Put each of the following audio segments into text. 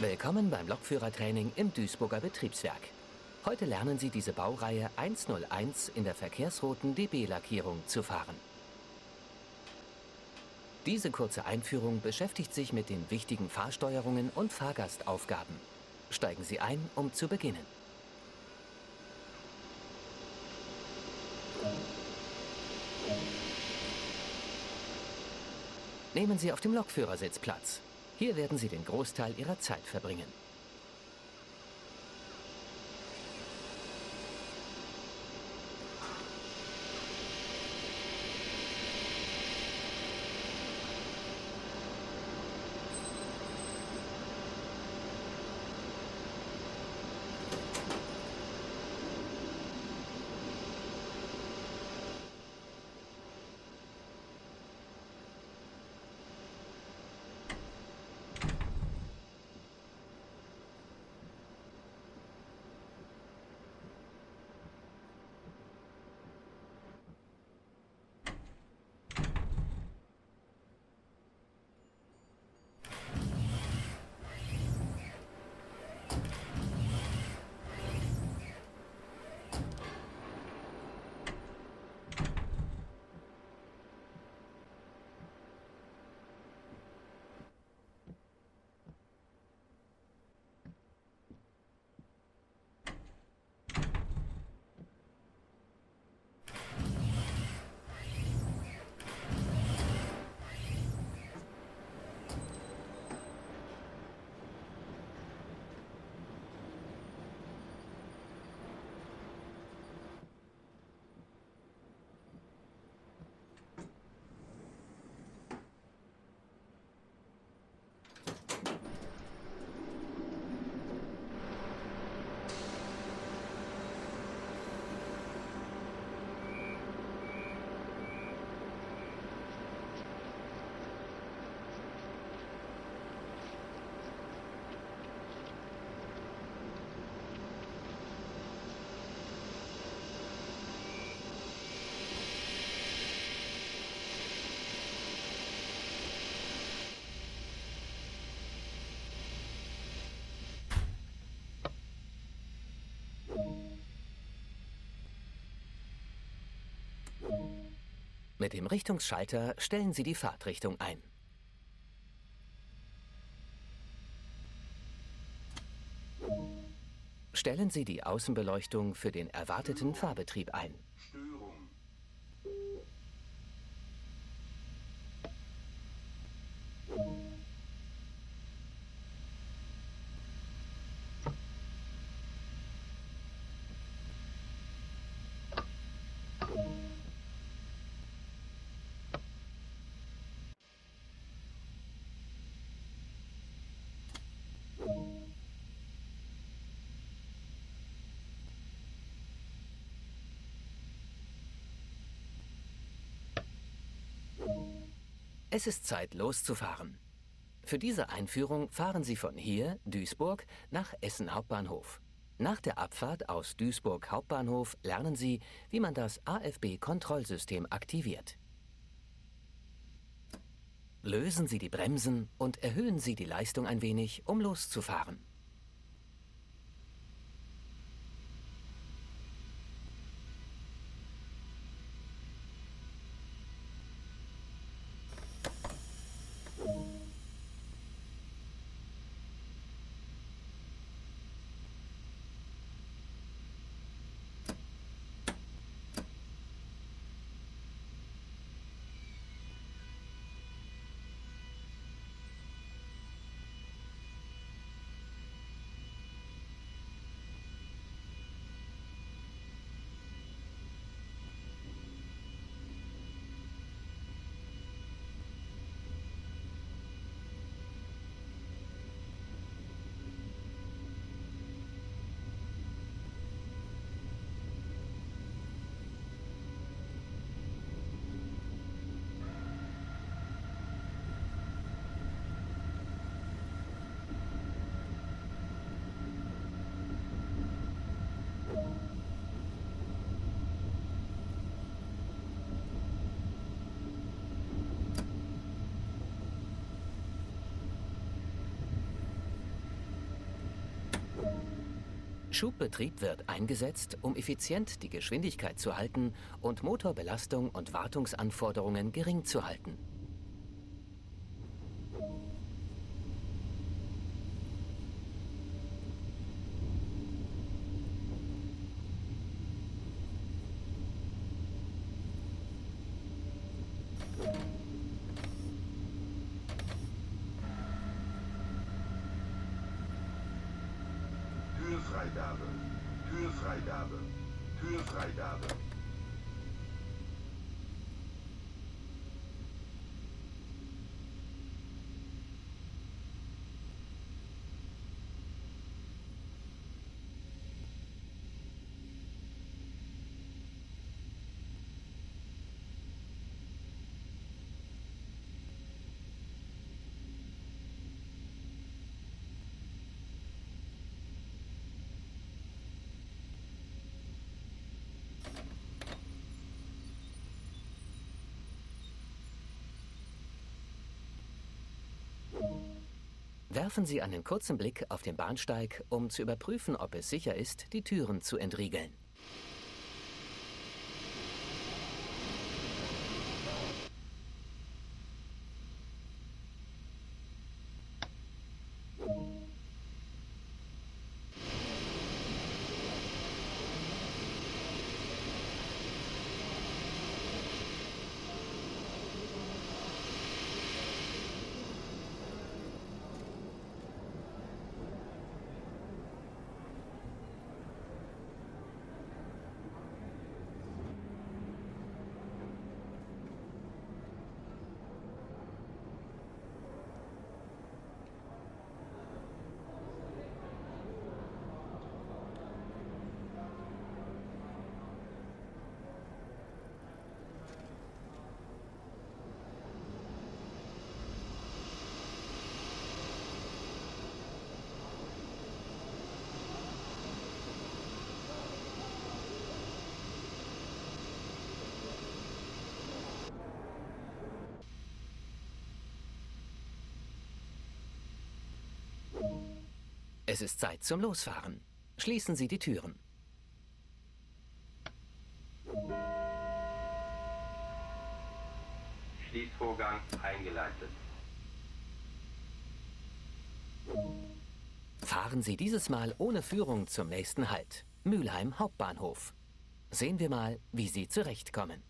Willkommen beim Lokführertraining im Duisburger Betriebswerk. Heute lernen Sie diese Baureihe 101 in der verkehrsroten DB-Lackierung zu fahren. Diese kurze Einführung beschäftigt sich mit den wichtigen Fahrsteuerungen und Fahrgastaufgaben. Steigen Sie ein, um zu beginnen. Nehmen Sie auf dem Lokführersitz Platz. Hier werden Sie den Großteil Ihrer Zeit verbringen. Mit dem Richtungsschalter stellen Sie die Fahrtrichtung ein. Stellen Sie die Außenbeleuchtung für den erwarteten Fahrbetrieb ein. Es ist Zeit, loszufahren. Für diese Einführung fahren Sie von hier, Duisburg, nach Essen Hauptbahnhof. Nach der Abfahrt aus Duisburg Hauptbahnhof lernen Sie, wie man das AFB-Kontrollsystem aktiviert. Lösen Sie die Bremsen und erhöhen Sie die Leistung ein wenig, um loszufahren. Schubbetrieb wird eingesetzt, um effizient die Geschwindigkeit zu halten und Motorbelastung und Wartungsanforderungen gering zu halten. Werfen Sie einen kurzen Blick auf den Bahnsteig, um zu überprüfen, ob es sicher ist, die Türen zu entriegeln. Es ist Zeit zum Losfahren. Schließen Sie die Türen. Schließvorgang eingeleitet. Fahren Sie dieses Mal ohne Führung zum nächsten Halt, Mülheim Hauptbahnhof. Sehen wir mal, wie Sie zurechtkommen.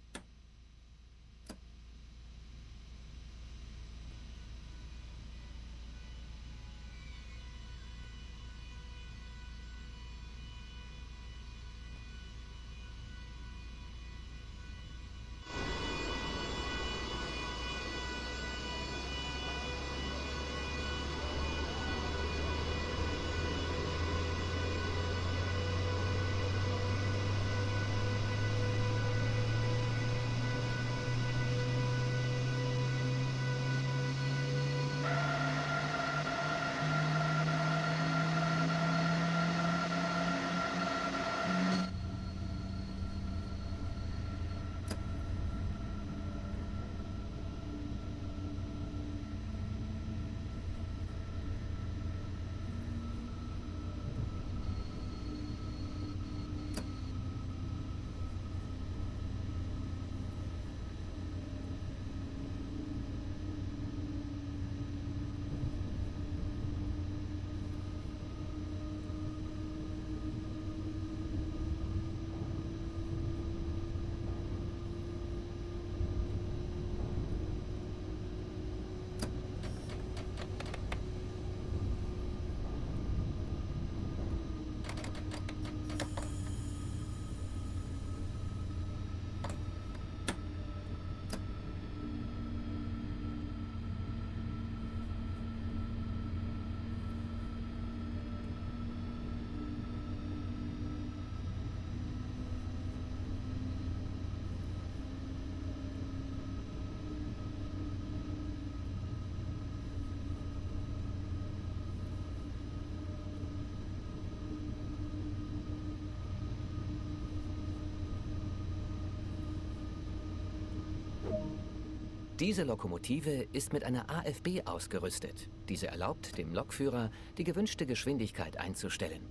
Diese Lokomotive ist mit einer AFB ausgerüstet. Diese erlaubt dem Lokführer, die gewünschte Geschwindigkeit einzustellen.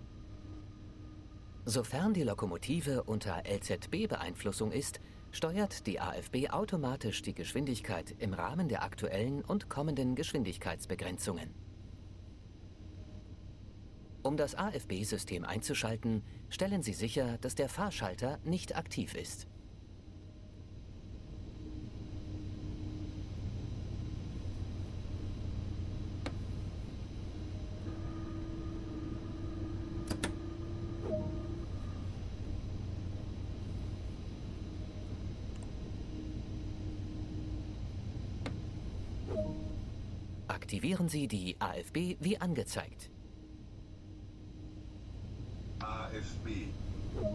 Sofern die Lokomotive unter LZB-Beeinflussung ist, steuert die AFB automatisch die Geschwindigkeit im Rahmen der aktuellen und kommenden Geschwindigkeitsbegrenzungen. Um das AFB-System einzuschalten, stellen Sie sicher, dass der Fahrschalter nicht aktiv ist. Aktivieren Sie die AFB wie angezeigt. AFB.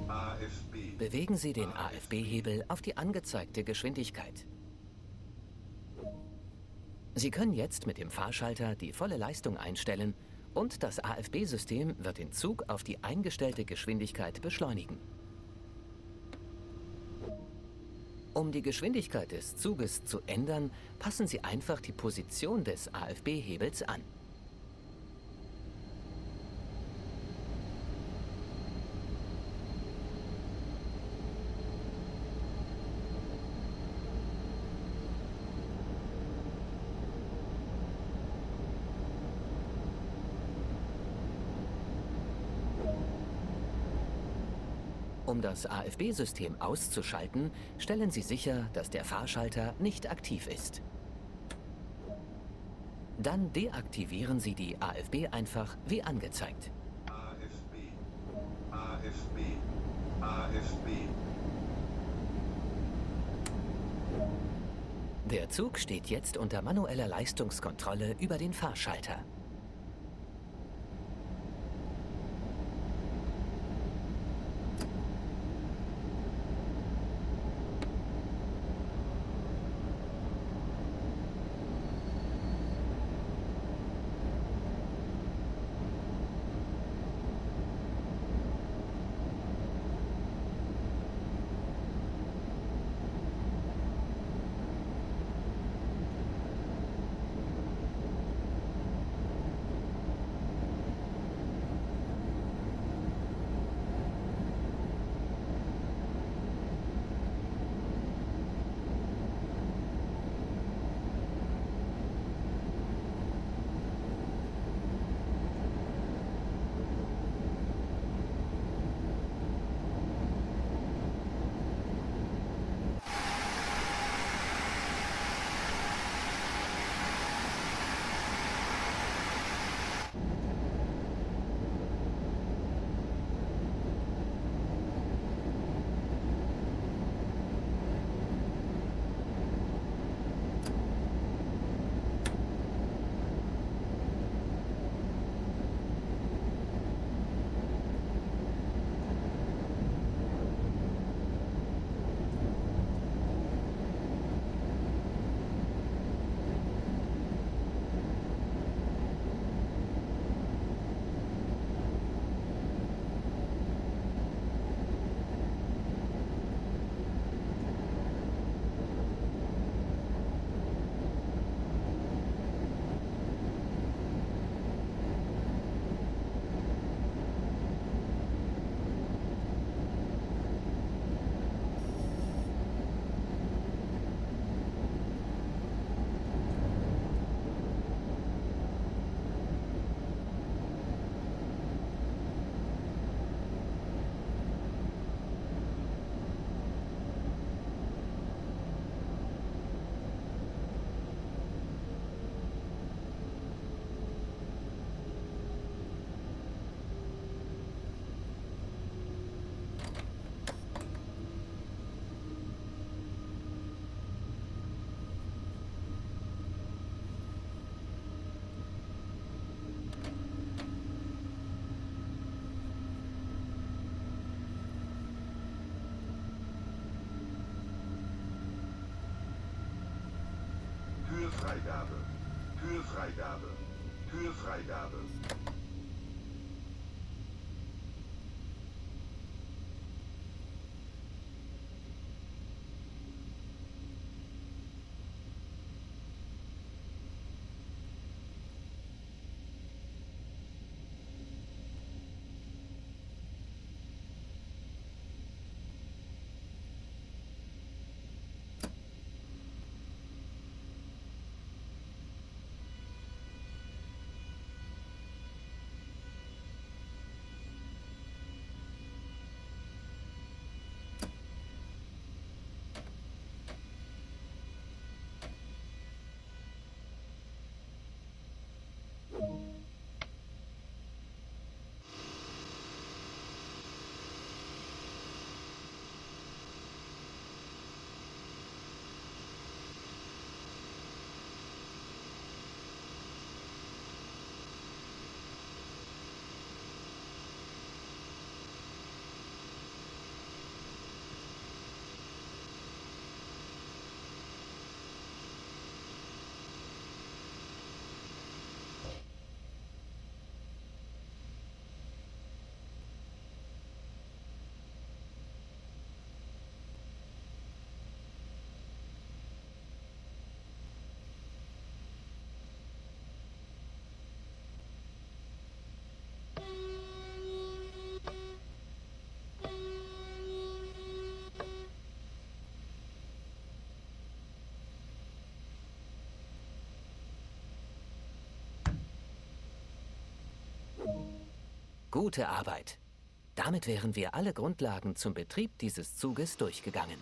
AFB. Bewegen Sie den AFB-Hebel auf die angezeigte Geschwindigkeit. Sie können jetzt mit dem Fahrschalter die volle Leistung einstellen und das AFB-System wird den Zug auf die eingestellte Geschwindigkeit beschleunigen. Um die Geschwindigkeit des Zuges zu ändern, passen Sie einfach die Position des AFB-Hebels an. Um das AFB-System auszuschalten, stellen Sie sicher, dass der Fahrschalter nicht aktiv ist. Dann deaktivieren Sie die AFB einfach wie angezeigt. AFB. AFB. AFB. Der Zug steht jetzt unter manueller Leistungskontrolle über den Fahrschalter. Türfreigabe. Türfreigabe. Gute Arbeit. Damit wären wir alle Grundlagen zum Betrieb dieses Zuges durchgegangen.